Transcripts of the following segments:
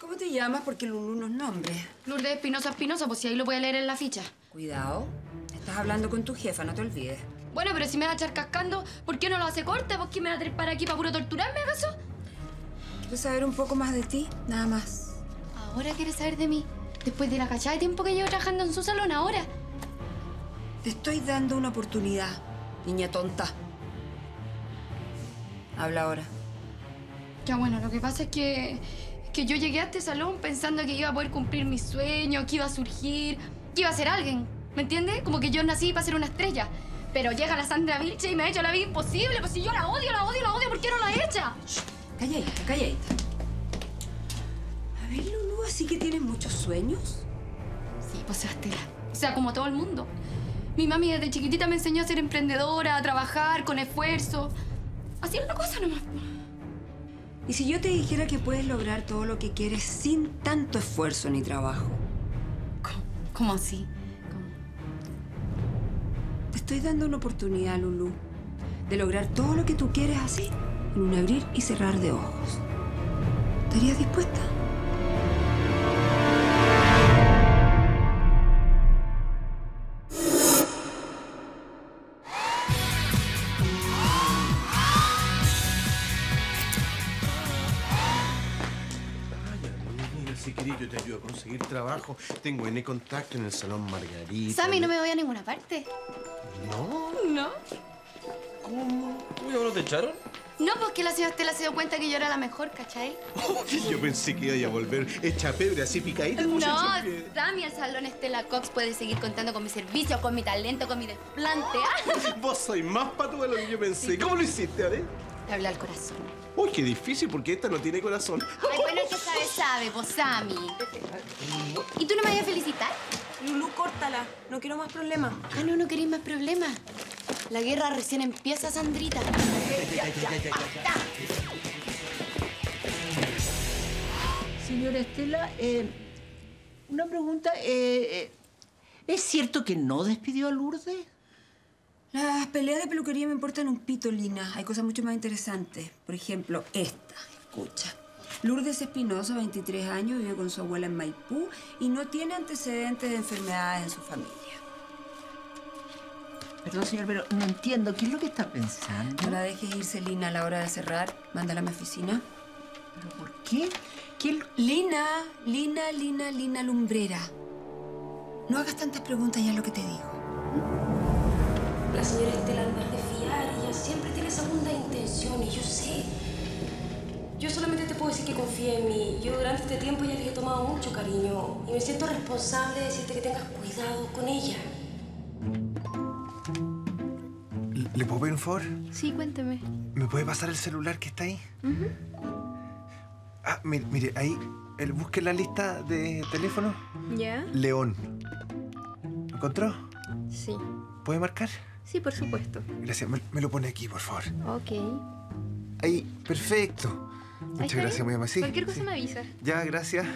¿Cómo te llamas? Porque Lulú no es nombre. Lourdes Espinosa Espinosa, pues si ahí lo voy a leer en la ficha. Cuidado. Estás hablando con tu jefa, no te olvides. Bueno, pero si me va a echar cascando, ¿por qué no lo hace corta? ¿Por qué me va a traer para aquí para puro torturarme, acaso? Quiero saber un poco más de ti, nada más. Ahora quieres saber de mí. Después de la cachada de tiempo que llevo trabajando en su salón, ahora. Te estoy dando una oportunidad, niña tonta. Habla ahora. Ya bueno, lo que pasa es que, que yo llegué a este salón pensando que iba a poder cumplir mi sueño, que iba a surgir, que iba a ser alguien. ¿Me entiendes? Como que yo nací para ser una estrella. Pero llega la Sandra Vilche y me ha hecho la vida imposible. Pues si yo la odio, la odio, la odio, ¿por qué no la echa? Calladita, calladita. A ver, Lulú, ¿así que tienes muchos sueños? Sí, pues Sebastián. O sea, como todo el mundo. Mi mami desde chiquitita me enseñó a ser emprendedora, a trabajar con esfuerzo. Así era la cosa nomás. ¿Y si yo te dijera que puedes lograr todo lo que quieres sin tanto esfuerzo ni trabajo? ¿Cómo, cómo así? ¿Cómo? Te estoy dando una oportunidad, Lulú, de lograr todo lo que tú quieres así, en un abrir y cerrar de ojos. ¿Estarías dispuesta? Trabajo. Tengo N contacto en el Salón Margarita. Sammy, no me voy a ninguna parte. ¿No? ¿No? ¿Cómo? Uy, ¿ahora te echaron? No, porque la señora Estela se dio cuenta que yo era la mejor, ¿cachai? Yo pensé que iba a volver hecha pebre, así picadita. No, Sammy, el salón Estela Cox puede seguir contando con mi servicio, con mi talento, con mi desplante. Vos sois más patuda de lo que yo pensé. ¿Cómo lo hiciste, Ale? Le hablé al corazón. Uy, qué difícil, porque esta no tiene corazón. Ay, bueno, el que sabe, sabe, Sammy. ¿Y tú no me vas a felicitar? Lulú, córtala. No quiero más problemas. Ah, no, no queréis más problemas. La guerra recién empieza, Sandrita. Señora Estela, eh, una pregunta. eh, eh, ¿Es cierto que no despidió a Lourdes? Las peleas de peluquería me importan un pito, Lina. Hay cosas mucho más interesantes. Por ejemplo, esta. Escucha. Lourdes Espinosa, 23 años, vive con su abuela en Maipú y no tiene antecedentes de enfermedades en su familia. Perdón, señor, pero no entiendo. ¿Qué es lo que está pensando? No la dejes irse, Lina, a la hora de cerrar. Mándala a mi oficina. ¿Pero por qué? ¿Qué Lina, Lina, Lina, Lina Lumbrera. No hagas tantas preguntas ya lo que te digo. La señora Estela no es de fiar. Ella siempre tiene segundas intenciones, yo sé. Yo solamente te puedo decir que confíe en mí. Yo durante este tiempo ya les he tomado mucho cariño y me siento responsable de decirte que tengas cuidado con ella. ¿Le puedo pedir un favor? Sí, cuénteme. ¿Me puede pasar el celular que está ahí? Ah, mire, mire, ahí, el, busque la lista de teléfono. ¿Ya? León. ¿Lo encontró? Sí. ¿Puede marcar? Sí, por supuesto. Gracias, me, me lo pone aquí, por favor. Ok. Ahí, perfecto. Muchas gracias, bien. muy amable. Sí, Cualquier cosa sí. me avisa. Ya, gracias.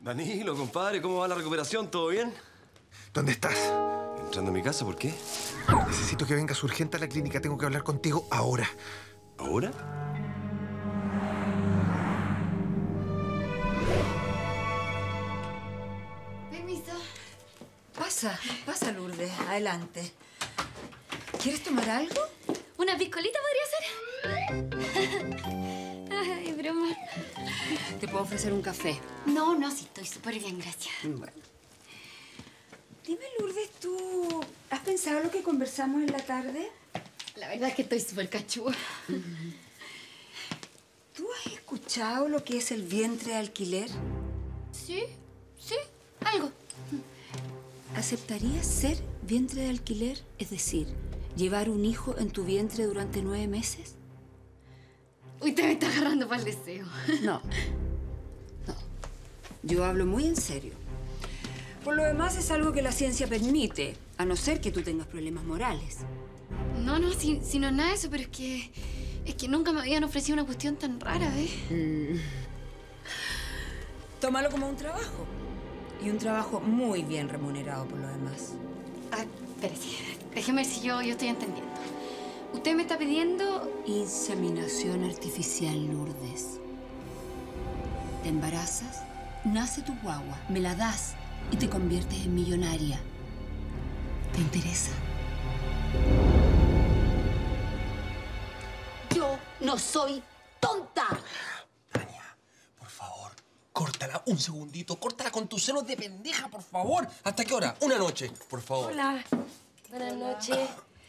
Danilo, compadre, ¿cómo va la recuperación? ¿Todo bien? ¿Dónde estás? Entrando a mi casa, ¿por qué? Necesito que vengas urgente a la clínica. Tengo que hablar contigo ahora. ¿Ahora? Pasa, pasa, Lourdes. Adelante. ¿Quieres tomar algo? ¿Una piscolita podría ser? Ay, broma. Te puedo ofrecer un café. No, no, sí, estoy súper bien, gracias. Bueno. Dime, Lourdes, ¿tú has pensado lo que conversamos en la tarde? La verdad es que estoy súper cachúa. ¿Tú has escuchado lo que es el vientre de alquiler? Sí, sí, algo. ¿Aceptarías ser vientre de alquiler? Es decir, llevar un hijo en tu vientre durante nueve meses? Uy, te me está agarrando para el deseo. No. No. Yo hablo muy en serio. Por lo demás, es algo que la ciencia permite, a no ser que tú tengas problemas morales. No, no, si, si no es nada de eso, pero es que. Es que nunca me habían ofrecido una cuestión tan rara, ¿ves? Tómalo como un trabajo. Y un trabajo muy bien remunerado por lo demás. Ah, espérate. Déjeme ver si yo, yo estoy entendiendo. Usted me está pidiendo... Inseminación artificial, Lourdes. Te embarazas, nace tu guagua, me la das y te conviertes en millonaria. ¿Te interesa? Yo no soy tonta. Córtala un segundito. Córtala con tus celos de pendeja, por favor. ¿Hasta qué hora? Una noche, por favor. Hola. Buenas noches.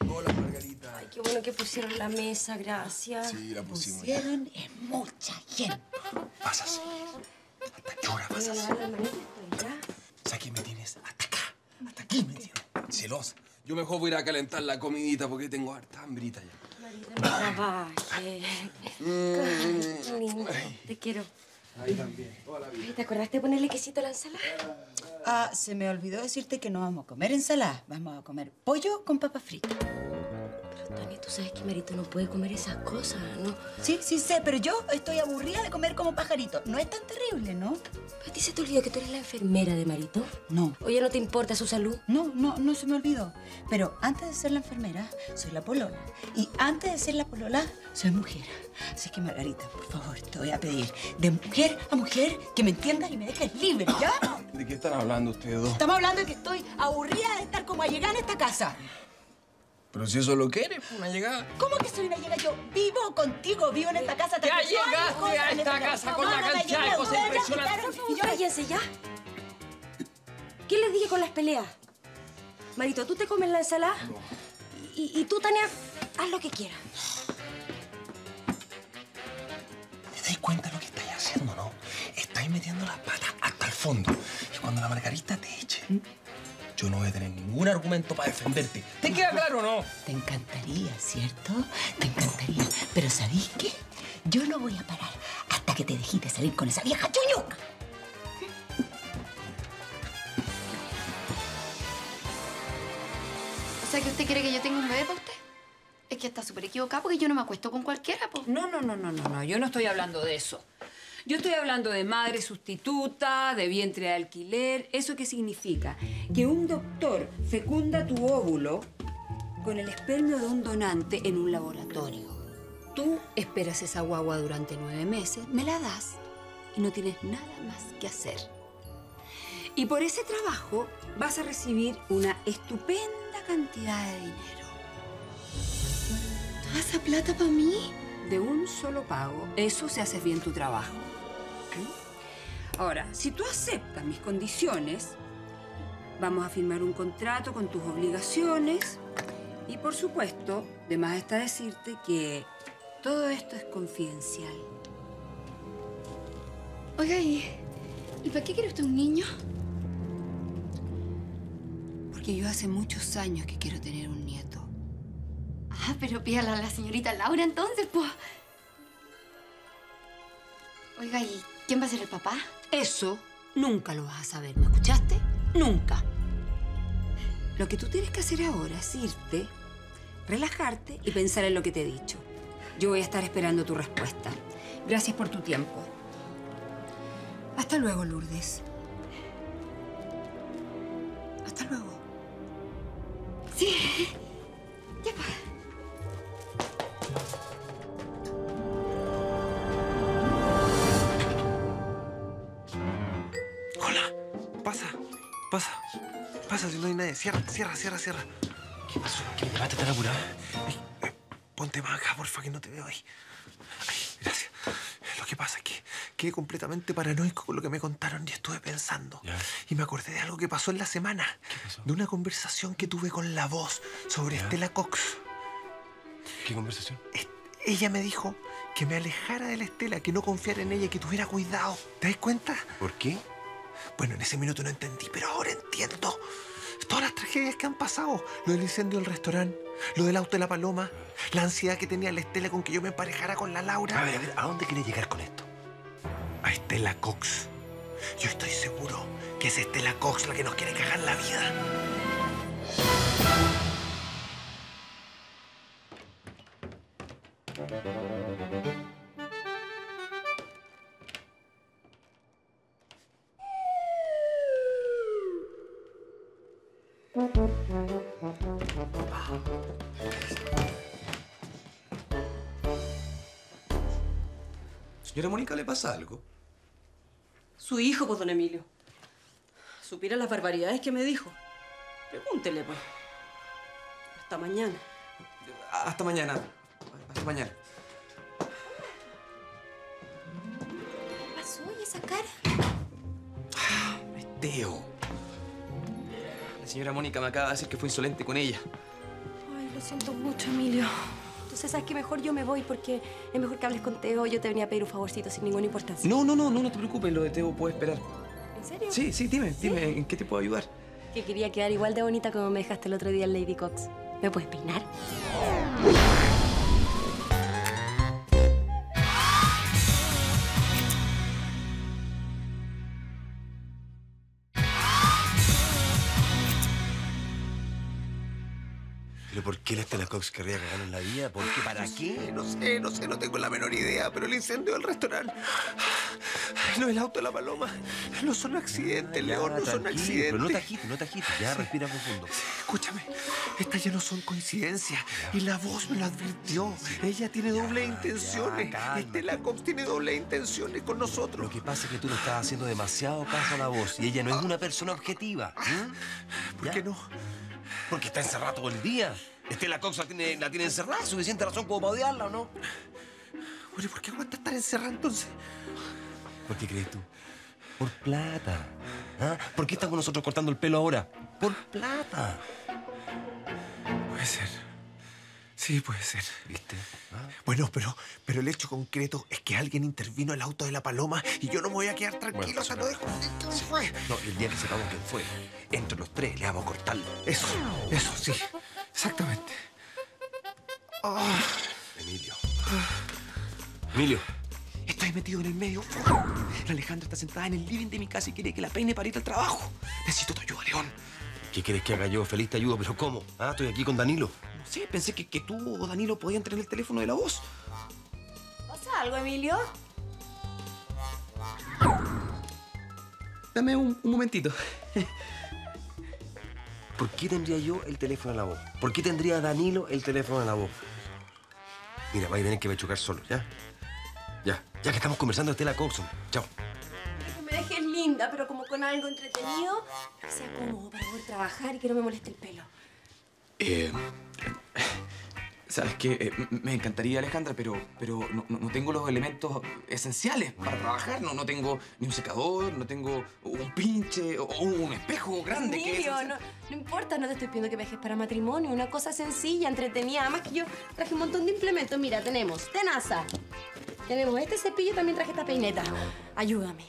Hola, Margarita. Ay, qué bueno que pusieron la mesa, gracias. Sí, la pusimos. Pusieron en mucha gente. Pasas. ¿Hasta qué hora Voy a pasas? lavar las manitas, estoy ya. ¿Sabes qué me tienes? Hasta acá. Hasta aquí me tienes. Celosa. Yo mejor voy a ir a calentar la comidita porque tengo harta hambrita ya. Marita, no trabajes. Lindo, te quiero. Ahí también. Hola, ¿Te acordaste de ponerle quesito a la ensalada? Ah, se me olvidó decirte que no vamos a comer ensalada, vamos a comer pollo con papas fritas. Tania, tú sabes que Marito no puede comer esas cosas, ¿no? Sí, sí sé, pero yo estoy aburrida de comer como pajarito. No es tan terrible, ¿no? ¿A ti se te olvidó que tú eres la enfermera de Marito? No. ¿O ya no te importa su salud? No, no, no se me olvidó. Pero antes de ser la enfermera, soy la polola. Y antes de ser la polola, soy mujer. Así que, Margarita, por favor, te voy a pedir de mujer a mujer que me entiendas y me dejes libre, ¿ya? ¿De qué están hablando ustedes dos? Estamos hablando de que estoy aburrida de estar como allegada en esta casa. Pero si eso lo quieres, una llegada. ¿Cómo que soy una llega? Yo vivo contigo, vivo en esta casa. Ya llegaste a en esta casa con la No, no, cantidad de cosas impresionantes. cállense ya. ¿Qué les dije con las peleas? Marito, tú te comes la ensalada y, y tú, Tania, haz lo que quieras. ¿Te dais cuenta de lo que estáis haciendo, no? Estáis metiendo las patas hasta el fondo. Y cuando la Margarita te eche, yo no voy a tener ningún argumento para defenderte. ¿Te queda claro o no? Te encantaría, ¿cierto? Te encantaría. Pero ¿sabís qué? Yo no voy a parar hasta que te dejes de salir con esa vieja chuñuca. O sea, que usted quiere que yo tenga un bebé para usted. Es que está súper equivocado porque yo no me acuesto con cualquiera, po. No, no, no, no, no, no. Yo no estoy hablando de eso. Yo estoy hablando de madre sustituta, de vientre de alquiler. ¿Eso qué significa? Que un doctor fecunda tu óvulo con el espermio de un donante en un laboratorio. Tú esperas esa guagua durante nueve meses, me la das y no tienes nada más que hacer. Y por ese trabajo vas a recibir una estupenda cantidad de dinero. ¿Toda esa plata para mí? de un solo pago. Eso se hace bien tu trabajo. ¿Mm? Ahora, si tú aceptas mis condiciones, vamos a firmar un contrato con tus obligaciones y, por supuesto, de más está decirte que todo esto es confidencial. Oiga, ¿y, ¿y para qué quiere usted un niño? Porque yo hace muchos años que quiero tener un nieto. Ah, pero pídala a la señorita Laura entonces, pues. Oiga, ¿y quién va a ser el papá? Eso nunca lo vas a saber, ¿me escuchaste? Nunca. Lo que tú tienes que hacer ahora es irte, relajarte y pensar en lo que te he dicho. Yo voy a estar esperando tu respuesta. Gracias por tu tiempo. Hasta luego, Lourdes. Hasta luego. Sí. Ya, pues. Cierra, cierra, cierra, cierra. ¿Qué pasó? ¿Qué me levantaste tan? Ay, eh, ponte más acá, porfa, que no te veo ahí. Ay, gracias. Lo que pasa es que quedé completamente paranoico con lo que me contaron y estuve pensando. Ya. Y me acordé de algo que pasó en la semana. ¿Qué pasó? De una conversación que tuve con la voz sobre Estela Cox. ¿Qué conversación? Es- Ella me dijo que me alejara de la Estela, que no confiara en ella, que tuviera cuidado. ¿Te das cuenta? ¿Por qué? Bueno, en ese minuto no entendí, pero ahora entiendo. Todas las tragedias que han pasado. Lo del incendio del restaurante, lo del auto de la paloma, la ansiedad que tenía la Estela con que yo me emparejara con la Laura. A ver, a ver, ¿a dónde quieres llegar con esto? A Estela Cox. Yo estoy seguro que es Estela Cox la que nos quiere cagar la vida. Mónica le pasa algo? Su hijo, pues, don Emilio. Supiera las barbaridades que me dijo. Pregúntele, pues. Hasta mañana. Hasta mañana. Hasta mañana. ¿Qué pasó? ¿Y esa cara? Teo. La señora Mónica me acaba de decir que fue insolente con ella. Ay, lo siento mucho, Emilio. Entonces, ¿sabes que Mejor yo me voy porque es mejor que hables con Teo. Yo te venía a pedir un favorcito sin ninguna importancia. No, no, no, no, no te preocupes, lo de Teo puede esperar. ¿En serio? Sí, sí, dime, dime, ¿en qué te puedo ayudar? Que quería quedar igual de bonita como me dejaste el otro día en Lady Cox. ¿Me puedes peinar? Cox querría cagar en la vida? ¿Por qué? ¿Para qué? No sé, no sé, no tengo la menor idea, pero el incendio del restaurante. No, el auto de la paloma. No son accidentes, León, no son accidentes. Pero no te agites, no te agites. Ya, respira profundo. Escúchame, estas ya no son coincidencias. Y la voz me lo advirtió. Ella tiene doble intenciones. Estela Cox tiene doble intenciones con nosotros. Lo que pasa es que tú le estás haciendo demasiado caso a la voz y ella no es una persona objetiva. ¿Por ¿Ya? qué no? Porque está encerrada todo el día. Estela Cox la tiene, la tiene encerrada, suficiente razón como para odiarla, ¿o no? Oye, ¿por qué aguanta estar encerrada entonces? ¿Por qué crees tú? Por plata. ¿Ah? ¿Por qué está con nosotros cortando el pelo ahora? Por plata. Puede ser. Sí, puede ser. ¿Viste? ¿Ah? Bueno, pero, pero el hecho concreto es que alguien intervino en el auto de la paloma y yo no me voy a quedar tranquilo. Bueno, sea, no dejo. ¿Quién fue? No, y el día que sepamos quién fue, entre los tres le vamos a cortarlo. Eso, eso, sí. Exactamente. Ah, Emilio. Emilio. estoy metido en el medio. La Alejandra está sentada en el living de mi casa y quiere que la peine para ir al trabajo. Necesito tu ayuda, León. ¿Qué quieres que haga yo? Feliz te ayudo, pero ¿cómo? Ah, estoy aquí con Danilo. No sé, pensé que, que tú o Danilo podían tener el teléfono de la voz. ¿Pasa algo, Emilio? Dame un, un momentito. ¿Por qué tendría yo el teléfono en la voz? ¿Por qué tendría Danilo el teléfono en la voz? Mira, vais a tener que machucar solo, ¿ya? Ya, ya que estamos conversando de Estela Coxon. Chao. Que me dejes linda, pero con algo entretenido, que sea cómodo para poder trabajar y que no me moleste el pelo. Eh, ¿Sabes qué? Eh, me encantaría, Alejandra, pero, pero no, tengo los elementos esenciales para trabajar. No, no tengo ni un secador, no tengo un pinche o un espejo grande. que es no, no importa, no te estoy pidiendo que viajes para matrimonio. Una cosa sencilla, entretenida. Además que yo traje un montón de implementos. Mira, tenemos tenaza. Tenemos este cepillo y también traje esta peineta. Ayúdame.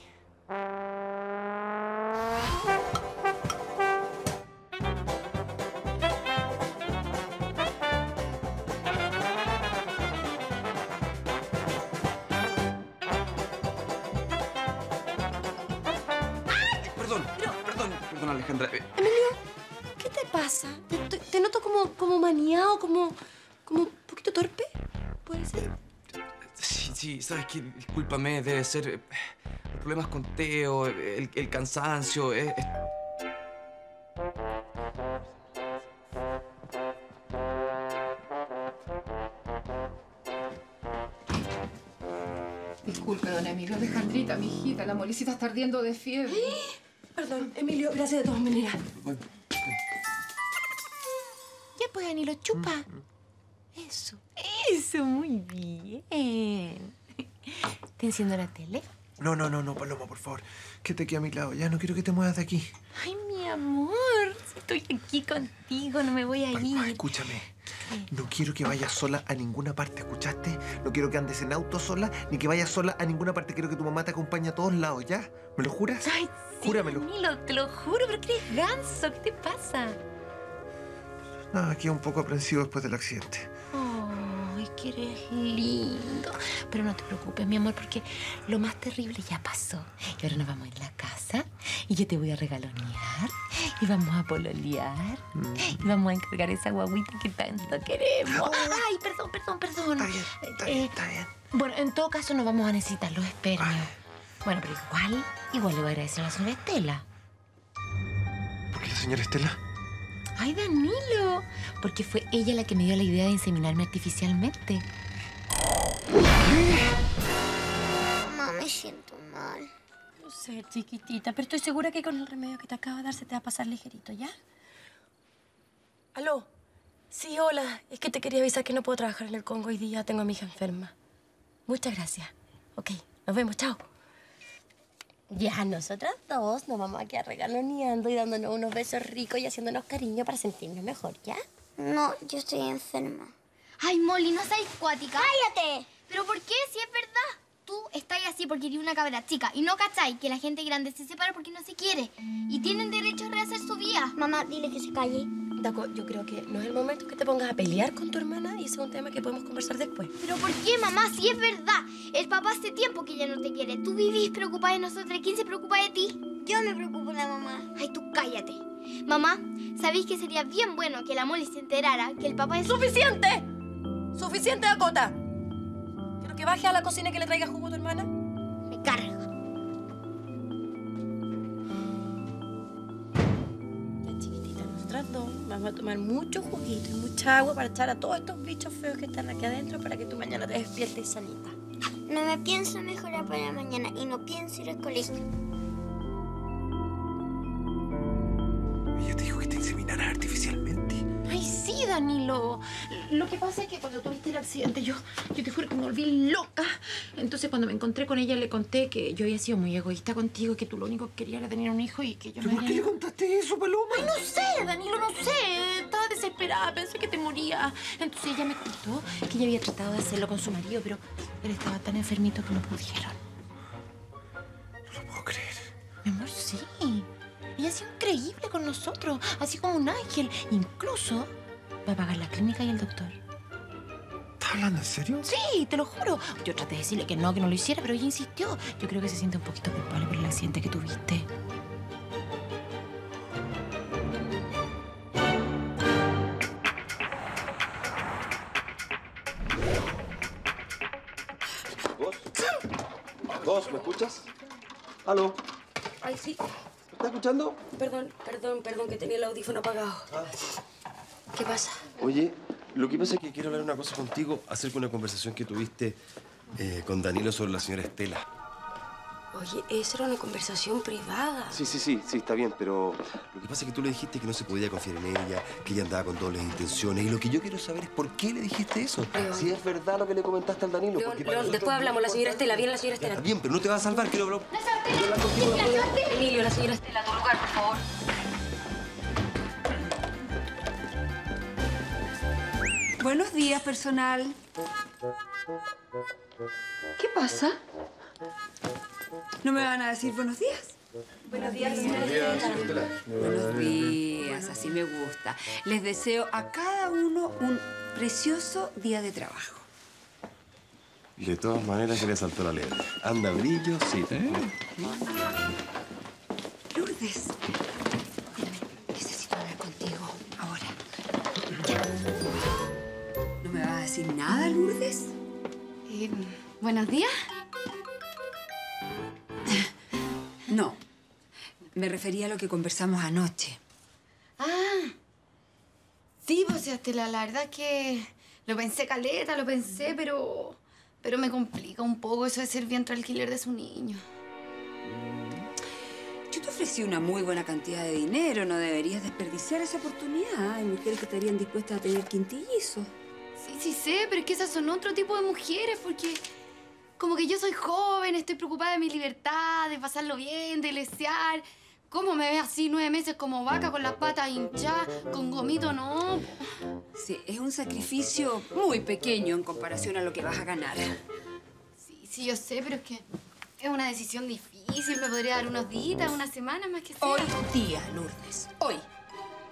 Alejandra. Eh, ¿Qué te pasa? Te, te- te noto como, como maniado, como, como un poquito torpe. ¿Puede ser? Sí, sí, sabes que discúlpame, debe ser eh, los problemas con Teo, el, el cansancio. eh, es- Disculpe, don Emilio. Alejandrita, mi hijita, la molicita está ardiendo de fiebre. Perdón, Emilio, gracias de todas maneras. Ya pues, Danilo, chupa. Eso. Eso, muy bien. ¿Te enciendo la tele? No, no, no, no, Paloma, por favor. Quédate aquí a mi lado. Ya no quiero que te muevas de aquí. Ay, mi amor. Estoy aquí contigo, no me voy a Paloma, ir. escúchame. No quiero que vayas sola a ninguna parte, ¿escuchaste? No quiero que andes en auto sola, ni que vayas sola a ninguna parte. Quiero que tu mamá te acompañe a todos lados, ¿ya? ¿Me lo juras? Ay, sí, Júramelo. Danilo, te lo juro, pero que eres ganso. ¿Qué te pasa? No, aquí un poco aprensivo después del accidente. Ay, que eres lindo. Pero no te preocupes, mi amor, porque lo más terrible ya pasó. Y ahora nos vamos a ir a la casa y yo te voy a regalonear y vamos a pololear y vamos a encargar esa guaguita que tanto queremos. Ay, perdón, perdón, perdón. Está bien, está bien, Eh, está bien. Bueno, en todo caso no vamos a necesitar los espermios. Bueno, pero igual, igual le voy a agradecer a la señora Estela. ¿Por qué la señora Estela? Ay, Danilo, porque fue ella la que me dio la idea de inseminarme artificialmente. Me siento mal. No sé, chiquitita, pero estoy segura que con el remedio que te acaba de dar se te va a pasar ligerito, ¿ya? Aló. Sí, hola. Es que te quería avisar que no puedo trabajar en el Congo hoy día. Tengo a mi hija enferma. Muchas gracias. Ok, nos vemos. Chao. Ya, nosotras dos nos vamos a quedar regaloneando y dándonos unos besos ricos y haciéndonos cariño para sentirnos mejor, ¿ya? No, yo estoy enferma. Ay, Molly, no seas cuática. ¡Cállate! ¿Pero por qué? Si es verdad. Tú estás así porque eres una cabra chica y no cachai que la gente grande se separa porque no se quiere. Y tienen derecho a rehacer su vida. Mamá, dile que se calle. Daco, yo creo que no es el momento que te pongas a pelear con tu hermana y ese es un tema que podemos conversar después. ¿Pero por qué, mamá? Si es verdad. El papá hace tiempo que ya no te quiere. Tú vivís preocupada de nosotros. ¿Quién se preocupa de ti? Yo me preocupo de la mamá. Ay, tú cállate. Mamá, ¿sabéis que sería bien bueno que la Molly se enterara que el papá es... ¡Suficiente! ¡Suficiente, Dakota! ¿Quiero que baje a la cocina y que le traiga jugo a tu hermana? Me carga. Ya, chiquitita, nosotras dos vamos a tomar mucho juguito y mucha agua para echar a todos estos bichos feos que están aquí adentro para que tú mañana te despiertes sanita. No me pienso mejorar para mañana y no pienso ir al colegio. Ella te dijo que te inseminaras artificialmente. Danilo. Lo que pasa es que cuando tuviste el accidente, yo, yo te juro que me volví loca. Entonces, cuando me encontré con ella, le conté que yo había sido muy egoísta contigo, que tú lo único que querías era tener un hijo y que yo ¿Pero me por qué le contaste eso, Paloma? Ay, no sé, Danilo, no sé. Estaba desesperada, pensé que te moría. Entonces ella me contó que ella había tratado de hacerlo con su marido, pero él estaba tan enfermito que no pudieron. No lo puedo creer. Mi amor, sí. Ella ha sido increíble con nosotros, así como un ángel. Incluso va a pagar la clínica y el doctor. ¿Estás hablando en serio? Sí, te lo juro. Yo traté de decirle que no, que no lo hiciera, pero ella insistió. Yo creo que se siente un poquito culpable por el accidente que tuviste. ¿Vos? ¿Vos? ¿Me escuchas? ¿Aló? Ay, sí. ¿Me estás escuchando? Perdón, perdón, perdón, que tenía el audífono apagado. ¿Qué pasa? Oye, lo que pasa es que quiero hablar una cosa contigo acerca de una conversación que tuviste eh, con Danilo sobre la señora Estela. Oye, esa era una conversación privada. Sí, sí, sí, sí, está bien, pero lo que pasa es que tú le dijiste que no se podía confiar en ella, que ella andaba con dobles intenciones, y lo que yo quiero saber es por qué le dijiste eso. León. Si es verdad lo que le comentaste al Danilo. León, porque para León, nosotros después es hablamos. La señora. Estela, viene la señora Estela. bien, pero no te vas a salvar, quiero hablar. Emilio, la señora Estela, a tu lugar, por favor. Buenos días, personal. ¿Qué pasa? ¿No me van a decir buenos días? Buenos días, Buenos días. Buenos días, así me gusta. Les deseo a cada uno un precioso día de trabajo. De todas maneras, se le saltó la letra. Anda, brillo, sí. Lourdes, decir nada, Lourdes? Eh, Buenos días. No. Me refería a lo que conversamos anoche. Ah. Sí, pues, Estela, la verdad es que lo pensé caleta, lo pensé, pero... Pero me complica un poco eso de ser vientre alquiler de su niño. Yo te ofrecí una muy buena cantidad de dinero. No deberías desperdiciar esa oportunidad. Hay mujeres que estarían dispuestas a tener quintillizos. Sí, sí sé, pero es que esas son otro tipo de mujeres, porque como que yo soy joven, estoy preocupada de mi libertad, de pasarlo bien, de lesear. ¿Cómo me ve así nueve meses como vaca con las patas hinchadas, con gomito? No. Sí, es un sacrificio muy pequeño en comparación a lo que vas a ganar. Sí, sí, yo sé, pero es que es una decisión difícil. Me podría dar unos días, unas semanas más que sea. Hoy día, Lourdes. Hoy.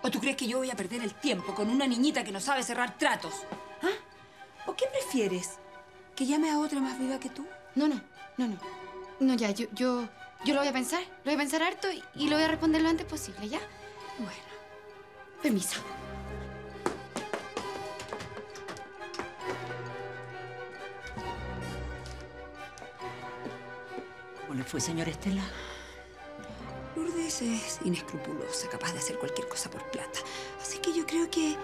¿O tú crees que yo voy a perder el tiempo con una niñita que no sabe cerrar tratos? ¿Ah? ¿O qué prefieres? ¿Que llame a otra más viva que tú? No, no, no, no. No, ya, yo, yo, yo lo voy a pensar, lo voy a pensar harto y, y lo voy a responder lo antes posible, ¿ya? Bueno. Permiso. ¿Cómo le fue, señora Estela? Es inescrupulosa, capaz de hacer cualquier cosa por plata. Así que yo creo que...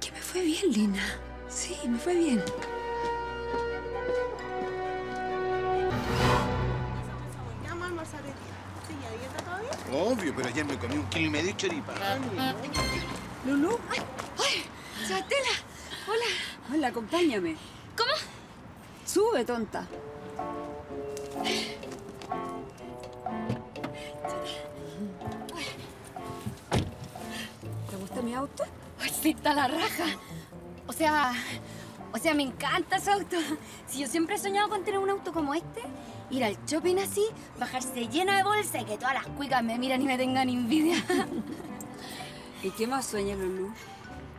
que me fue bien, Lina. Sí, me fue bien. Obvio, pero ayer me comí un kilo y medio de choripán. ¿Lulú? ¡Ay! ¡Ay! ¡Hola! Hola, acompáñame. ¿Cómo? Sube, tonta. Auto? Ay, sí, está la raja. O sea, o sea, me encanta ese auto. Si yo siempre he soñado con tener un auto como este, ir al shopping así, bajarse llena de bolsa y que todas las cuicas me miran y me tengan envidia. ¿Y qué más sueñas, Lulú?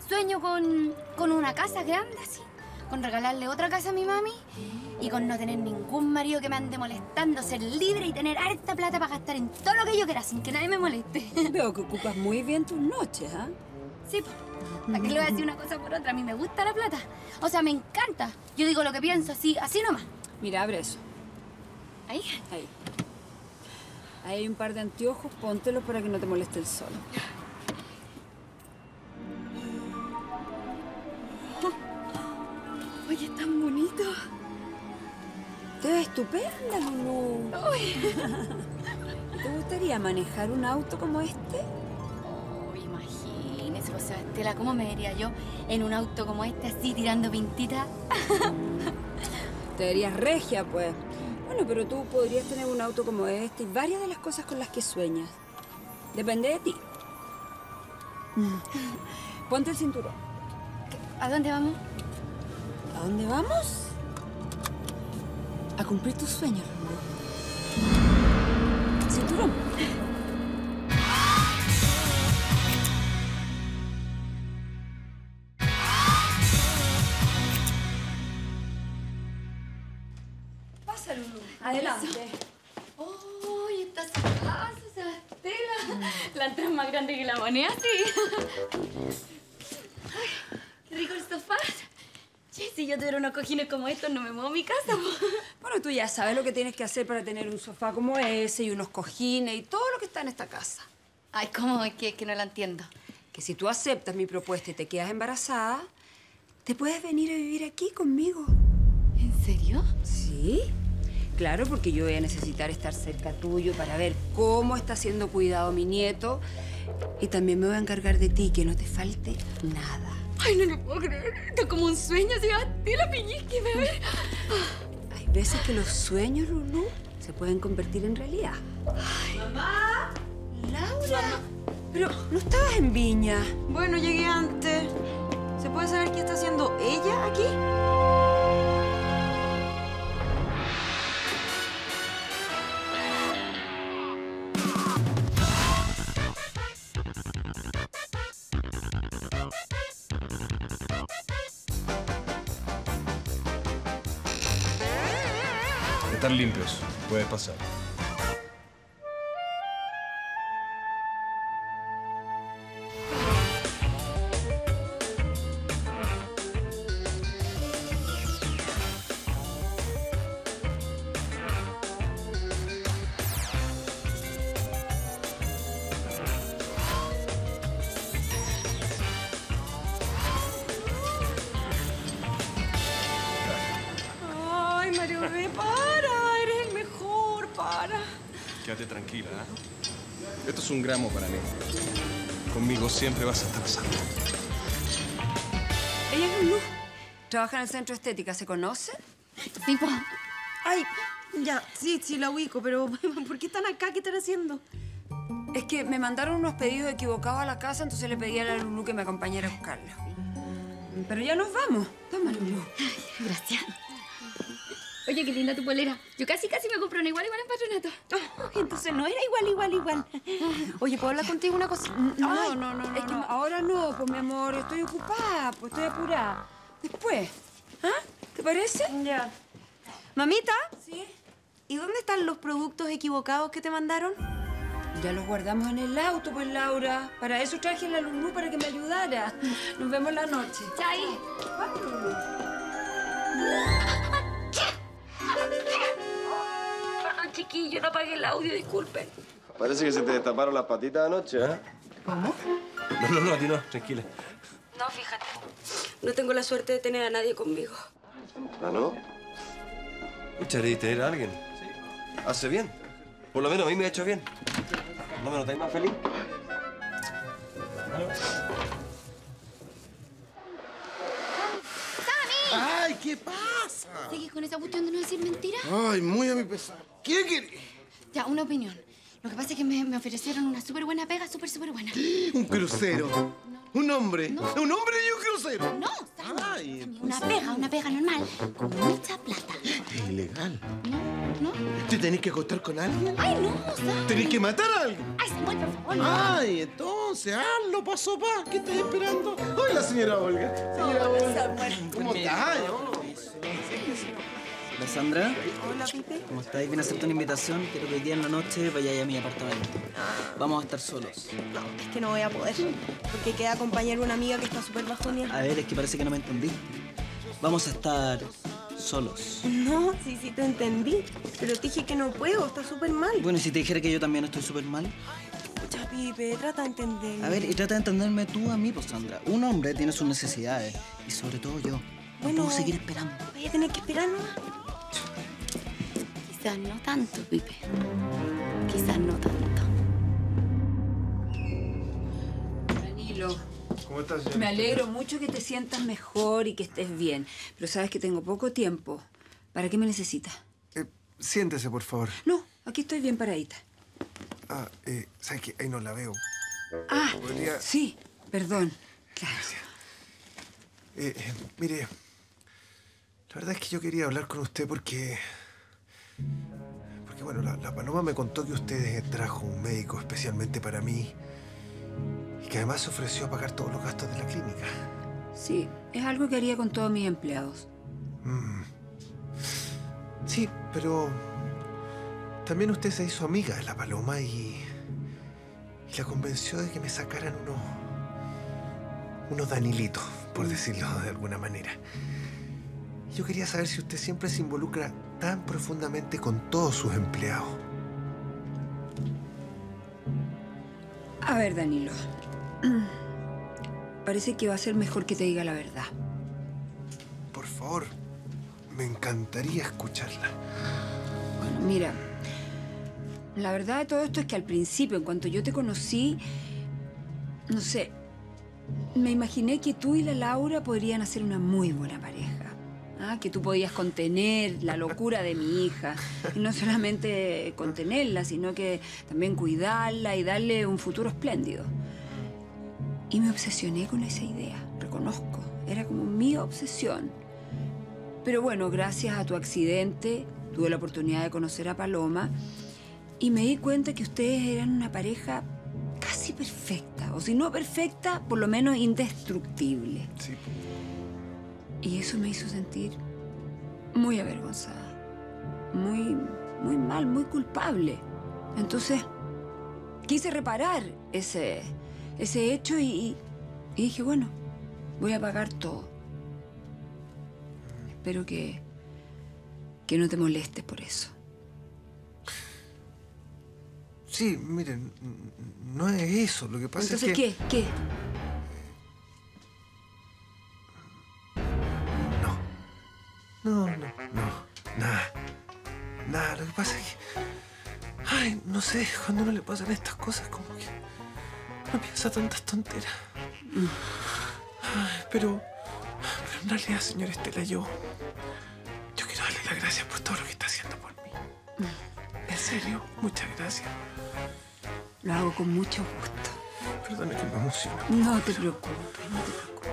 Sueño con, con una casa grande así, con regalarle otra casa a mi mami y con no tener ningún marido que me ande molestando, ser libre y tener harta plata para gastar en todo lo que yo quiera sin que nadie me moleste. Veo que ocupas muy bien tus noches, ¿ah? Sí. ¿Para qué le voy a decir una cosa por otra? A mí me gusta la plata. O sea, me encanta. Yo digo lo que pienso así, así nomás. Mira, abre eso. ¿Ahí? Ahí. Ahí hay un par de anteojos, póntelos para que no te moleste el sol. Oye, es tan bonito. Te ves estupenda, Lulú. ¿Te gustaría manejar un auto como este? O sea, Estela, ¿cómo me vería yo en un auto como este, así, tirando pintita? Te verías regia, pues. Bueno, pero tú podrías tener un auto como este y varias de las cosas con las que sueñas. Depende de ti. Ponte el cinturón. ¿A dónde vamos? ¿A dónde vamos? A cumplir tus sueños. Cinturón. Grande que la moneda, sí. Ay, qué rico el sofá. Che, si yo tuviera unos cojines como estos, no me muevo a mi casa. Bueno, tú ya sabes lo que tienes que hacer para tener un sofá como ese y unos cojines y todo lo que está en esta casa. Ay, ¿cómo? Es que, es que no la entiendo. Que si tú aceptas mi propuesta y te quedas embarazada, te puedes venir a vivir aquí conmigo. ¿En serio? Sí. Claro, porque yo voy a necesitar estar cerca tuyo para ver cómo está siendo cuidado mi nieto. Y también me voy a encargar de ti, que no te falte nada. Ay, no lo puedo creer. Esto es como un sueño, Sebastiela, pellizqueme, a ver. Hay veces que los sueños, Lulú, se pueden convertir en realidad. ¡Mamá! ¡Laura! Pero no estabas en Viña. Bueno, llegué antes. ¿Se puede saber qué está haciendo ella aquí? Limpios. Puedes pasar. Tranquila, ¿eh? Esto es un gramo para mí. Conmigo siempre vas a estar salvo. Ella es Lulú. Trabaja en el centro estética. ¿Se conocen? Sí, po. Ay, ya, sí, sí la ubico, pero ¿por qué están acá? ¿Qué están haciendo? Es que me mandaron unos pedidos equivocados a la casa, entonces le pedí a la Lulú que me acompañara a buscarlos. Pero ya nos vamos. Toma, Lulú. Gracias. Oye, qué linda tu polera. Yo casi, casi me compro una igual, igual en patronato. entonces no era igual, igual, igual. Oye, ¿puedo hablar contigo una cosa? No, no, no, es que ahora no, pues mi amor, estoy ocupada, pues estoy apurada. Después, ¿ah? ¿Te parece? Ya. Mamita. Sí. ¿Y dónde están los productos equivocados que te mandaron? Ya los guardamos en el auto, pues Laura. Para eso traje a la Lulú para que me ayudara. Nos vemos la noche. Chai. Perdón, chiquillo, no apagué el audio, disculpen. Parece que se te destaparon las patitas anoche, ¿eh? ¿Cómo? No, no, no, a ti no, tranquila. No, fíjate. No tengo la suerte de tener a nadie conmigo. ¿Ah, no? De tener a alguien. Hace bien. Por lo menos a mí me ha hecho bien. ¿No me notáis más feliz? ¡Ay, qué pasa! ¿Sigues con esa cuestión de no decir mentiras? Ay, muy a mi pesar. ¿Qué querés? Ya, una opinión. Lo que pasa es que me, me ofrecieron una súper buena pega, súper, súper buena. Un crucero. Un hombre. Un hombre y un crucero. No, Ay, Una pega, una pega normal, con mucha plata. es ilegal. ¿No? ¿Te tenés que acostar con alguien? Ay, no, Sam. ¿Tenés que matar a alguien? Ay, Samuel, por favor. no. Ay, entonces, hazlo, paso pa. ¿Qué estás esperando? Hola, señora Olga. Señora Olga. ¿Cómo estás? Hola Sandra, Hola, Pipe. ¿cómo estáis? Vine a hacerte una invitación. Quiero que hoy día en la noche vayáis a mi apartamento. Vamos a estar solos. No, es que no voy a poder. Porque queda acompañar a una amiga que está súper bajoneada. A ver, es que parece que no me entendiste. Vamos a estar solos. No, sí, sí te entendí. Pero te dije que no puedo, está súper mal. Bueno, y si te dijera que yo también estoy súper mal. Escucha, Pipe, trata de entender. A ver, y trata de entenderme tú a mí, pues Sandra. Un hombre tiene sus necesidades. Y sobre todo yo. No Bueno. puedo seguir esperando. Voy a tener que esperar nomás. Quizás no tanto, Pipe. Quizás no tanto. Danilo, ¿Cómo estás, me alegro mucho que te sientas mejor y que estés bien. Pero sabes que tengo poco tiempo. ¿Para qué me necesitas? Eh, siéntese, por favor. No, aquí estoy bien paradita. Ah, eh, ¿sabes qué? Ahí no la veo. Ah, Podría- sí, perdón. Claro. Eh, eh, mire, la verdad es que yo quería hablar con usted porque... Porque, bueno, la, la Paloma me contó que usted trajo un médico especialmente para mí y que además se ofreció a pagar todos los gastos de la clínica. Sí, es algo que haría con todos mis empleados. Mm. Sí, pero también usted se hizo amiga de la Paloma y, y la convenció de que me sacaran unos, unos Danilitos, por decirlo de alguna manera. Yo quería saber si usted siempre se involucra tan profundamente con todos sus empleados. A ver, Danilo. Parece que va a ser mejor que te diga la verdad. Por favor, me encantaría escucharla. Bueno, mira, la verdad de todo esto es que al principio, en cuanto yo te conocí, no sé, me imaginé que tú y la Laura podrían hacer una muy buena pareja. ¿Ah? Que tú podías contener la locura de mi hija. Y no solamente contenerla, sino que también cuidarla y darle un futuro espléndido. Y me obsesioné con esa idea, reconozco. Era como mi obsesión. Pero bueno, gracias a tu accidente tuve la oportunidad de conocer a Paloma y me di cuenta que ustedes eran una pareja casi perfecta, o si no perfecta, por lo menos indestructible. Sí. Y eso me hizo sentir muy avergonzada, muy, muy mal, muy culpable. Entonces, quise reparar ese, ese hecho y, y dije, bueno, voy a pagar todo. Espero que, que no te molestes por eso. Sí, miren, no es eso. Lo que pasa Entonces, es que... ¿qué? ¿Qué? Sé, cuando uno le pasan estas cosas, como que. No piensa tantas tonteras. Ay, pero. Pero en realidad, señor Estela, yo. Yo quiero darle las gracias por todo lo que está haciendo por mí. En serio, muchas gracias. Lo hago con mucho gusto. Perdone que me emociono. No te preocupes, no te preocupes.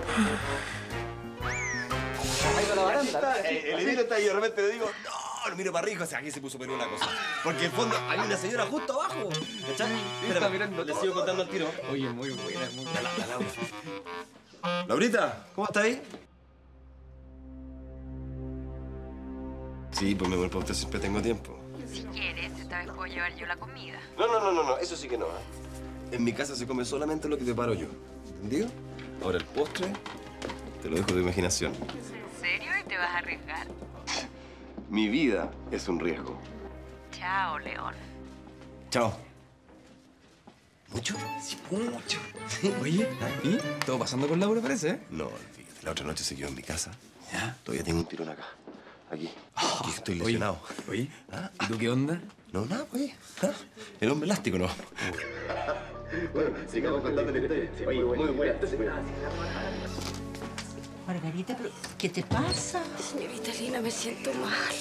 Ahí con la baranda. El Emilio está ahí y de repente le digo, no, lo miro para arriba, o sea, aquí se puso pero una cosa. Porque en fondo hay una señora justo abajo. ¿Cachai? Espera, mirando, le sigo contando al tiro. Oye, muy buena, muy buena. La, la. Laurita, ¿cómo estás ahí? Sí, pues mi amor, para usted siempre tengo tiempo. Si quieres, esta vez puedo llevar yo la comida. No, no, no, no, no, eso sí que no. ¿eh? En mi casa se come solamente lo que preparo yo. ¿Entendido? Ahora el postre, te lo dejo tu imaginación. ¿En serio? ¿Y te vas a arriesgar? Mi vida es un riesgo. Chao, León. Chao. ¿Mucho? Sí, mucho. Oye, ¿y? ¿Todo pasando con Laura, parece, eh? No, olvídate. La otra noche se quedó en mi casa. ¿Ya? Todavía tengo un tirón acá. Aquí. Aquí estoy lesionado. Oye, ¿y tú qué onda? No, nada, pues. ¿Ah? El hombre elástico, no. Bueno, sigamos contando la historia. Oye, muy buena. Margarita, pero ¿qué te pasa? Señorita Lina, me siento mal.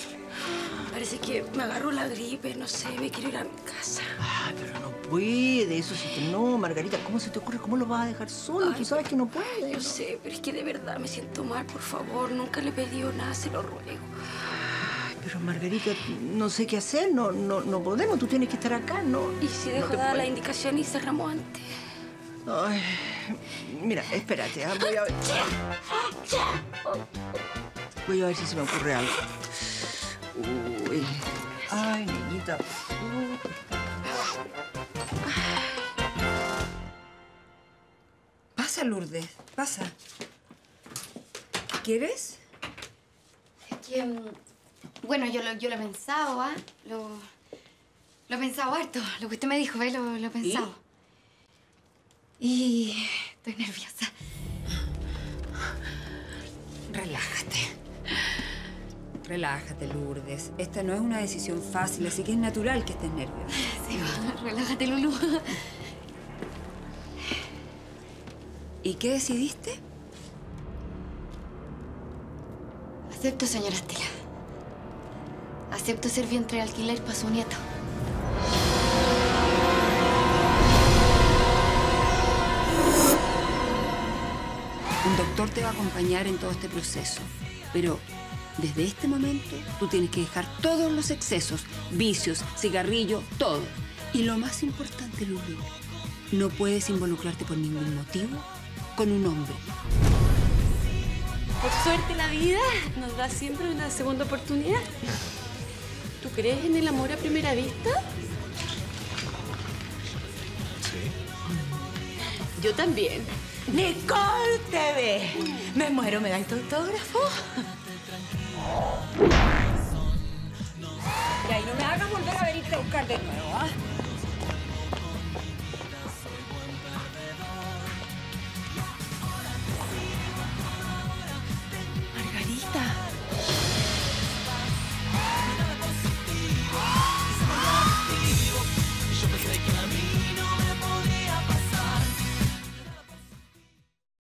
Parece que me agarró la gripe, no sé, me quiero ir a mi casa. Ah, pero no puede, eso sí que no, Margarita. ¿Cómo se te ocurre? ¿Cómo lo vas a dejar solo? Tú sabes que no puede. Yo sé, pero es que de verdad me siento mal, por favor. Nunca le he pedido nada, se lo ruego. Pero Margarita, no sé qué hacer, no, no, no podemos, tú tienes que estar acá, ¿no? ¿Y si dejo no dada la puedes. indicación y cerramos antes? Ay, mira, espérate, ah, voy a ver. Voy a ver si se me ocurre algo. Uy. Ay, niñita. Pasa, Lourdes, pasa. ¿Quieres? Es que, mm, bueno, yo lo, yo lo he pensado, ¿ah? Lo, lo he pensado harto. Lo que usted me dijo, ¿ves? Lo, lo he pensado. Y estoy nerviosa. Relájate. Relájate, Lourdes. Esta no es una decisión fácil, así que es natural que estés nerviosa. Sí, relájate, Lulu. ¿Y qué decidiste? Acepto, señora Estela. Acepto ser vientre de alquiler para su nieto. Un doctor te va a acompañar en todo este proceso, pero desde este momento tú tienes que dejar todos los excesos, vicios, cigarrillo, todo. Y lo más importante, Lulu, no puedes involucrarte por ningún motivo con un hombre. Por suerte la vida nos da siempre una segunda oportunidad. ¿Tú crees en el amor a primera vista? Sí. Yo también. Nicole TV. Me muero, ¿me dais este tu autógrafo? Y ahí no me hagas volver a venirte a buscar de nuevo, ¿ah? Margarita.